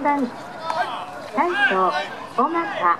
3番、大東、尾形、